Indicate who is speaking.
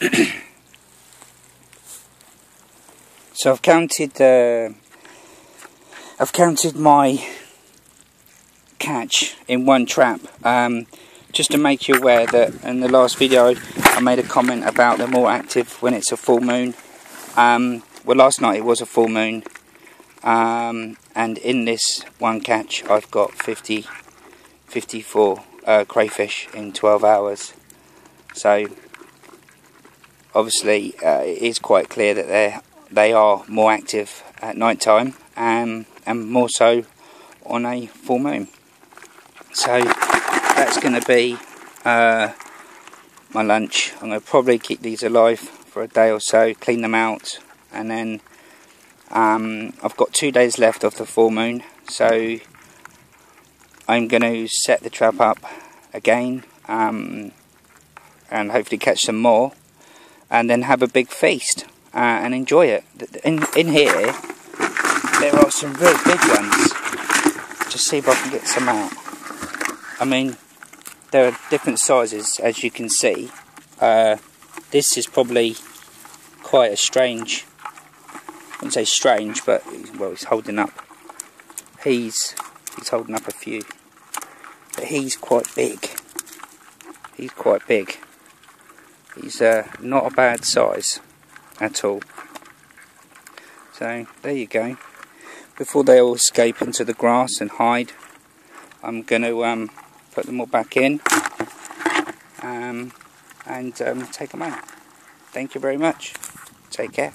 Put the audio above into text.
Speaker 1: so I've counted uh, I've counted my catch in one trap. Um, just to make you aware that in the last video I made a comment about they're more active when it's a full moon. Um, well last night it was a full moon. Um, and in this one catch I've got 50 54 uh, crayfish in 12 hours. So obviously uh, it is quite clear that they they are more active at night time and, and more so on a full moon. So that's going to be uh, my lunch. I'm going to probably keep these alive for a day or so, clean them out, and then um, I've got two days left of the full moon, so I'm going to set the trap up again um, and hopefully catch some more and then have a big feast uh, and enjoy it. In, in here, there are some real big ones. Just see if I can get some out. I mean, there are different sizes, as you can see. Uh, this is probably quite a strange, I wouldn't say strange, but, well, he's holding up. He's, he's holding up a few. But he's quite big. He's quite big. He's uh, not a bad size at all. So there you go. Before they all escape into the grass and hide, I'm going to um, put them all back in um, and um, take them out. Thank you very much. Take care.